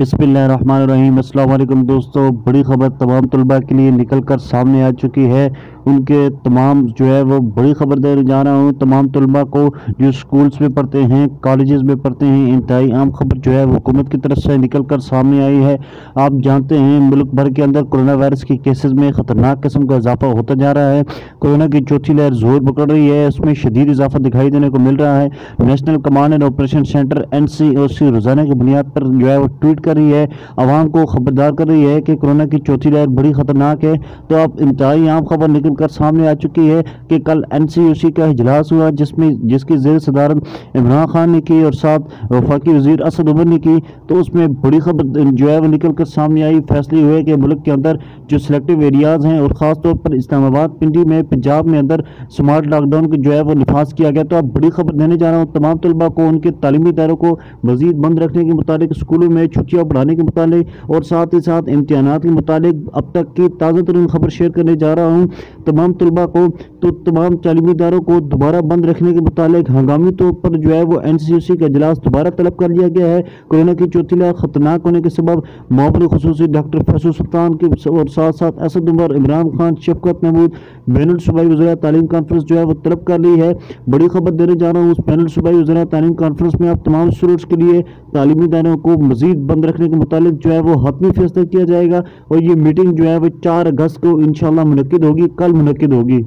بسم اللہ الرحمن الرحیم۔ السلام علیکم دوستو، بڑی خبر تمام طلبہ کے لیے نکل کر سامنے آ چکی ہے۔ ان کے تمام جو ہے وہ بڑی خبر دے جا رہا ہوں۔ تمام طلبہ کو جو سکولز میں پڑھتے ہیں، کالجز میں پڑھتے ہیں، انتہائی عام خبر جو ہے حکومت کی طرف سے نکل کر سامنے آئی ہے۔ آپ جانتے ہیں، ملک بھر کے اندر کرونا وائرس کی کیسز میں خطرناک قسم کا اضافہ ہوتا جا رہا ہے۔ کرونا کی چوتھی لہر زور پکڑ رہی ہے۔ اس میں شدید اضافہ دکھائی دینے کو مل رہا ہے۔ National command and operation centre N C O C روزانہ کی بنیاد پر جو ہے وہ ٹویٹ کر رہی ہے، عوام کو خبردار کر رہی ہے کہ کرونا کی چوتھی لہر بڑی خطرناک ہے۔ تو اب انتہائی عام خبر نکل کر سامنے آ چکی ہے کہ کل این سی او سی کا اجلاس ہوا، جس میں، جس کی زیر صدارت عمران خان نے کی اور ساتھ وفاقی وزیر اسد عمر نے کی۔ تو اس میں بڑی خبر جو ہے وہ نکل کر سامنے آئی، فیصلے ہوئے کہ ملک کے اندر جو سلیکٹو ایریاز ہیں اور خاص طور پر اسلام آباد پنڈی میں، پنجاب میں اندر سمارٹ لاک ڈاؤن جو ہے وہ نفاذ کیا گیا۔ تو اب بڑی خبر دینے جا رہا ہوں، تمام طلبہ کو، ان کے تعلیمی اداروں کو مزید بند رکھنے کے متعلق اسکولوں میں چھٹیاں اور بڑھانے کے متعلق اور ساتھ ہی ساتھ امتحانات کے متعلق اب تک کی تازہ ترین خبر شیئر کرنے جا رہا ہوں۔ تمام طلبہ کو تو تمام تعلیمی اداروں کو دوبارہ بند رکھنے کے متعلق ہنگامی طور پر جو ہے وہ این سی او سی کا اجلاس دوبارہ طلب کر لیا گیا ہے۔ کورونا کی چوتھی لہر خطرناک ہونے کے سبب معاون خصوصی ڈاکٹر فیصل سلطان کے اور ساتھ ساتھ اسد عمر، عمران خان، شفقت محمود، بین الصوبائی وزراء تعلیم کانفرنس جو ہے وہ طلب کر لی ہے۔ بڑی خبر دینے جا رہا ہوں، اس بین الصوبائی وزراء تعلیم کانفرنس میں اب تمام اسٹوڈنٹس کے لیے تعلیمی اداروں کو مزید بند رکھنے کے متعلق جو ہے وہ حتمی فیصلہ کیا جائے گا اور یہ میٹنگ جو ہے وہ چار اگست کو انشاءاللہ منعقد ہوگی، کل منعقد ہوگی۔